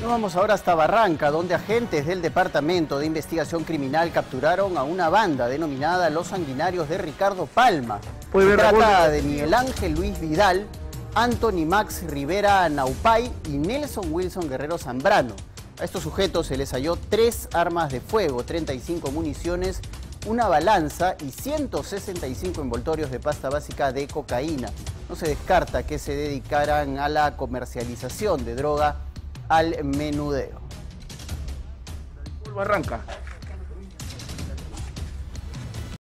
Nos vamos ahora hasta Barranca, donde agentes del Departamento de Investigación Criminal capturaron a una banda denominada Los Sanguinarios de Ricardo Palma. Se trata de Miguel Ángel Luis Vidal, Anthony Max Rivera Naupay y Nelson Wilson Guerrero Zambrano. A estos sujetos se les halló tres armas de fuego, 35 municiones, una balanza y 165 envoltorios de pasta básica de cocaína. No se descarta que se dedicaran a la comercialización de droga al menudeo. Barranca.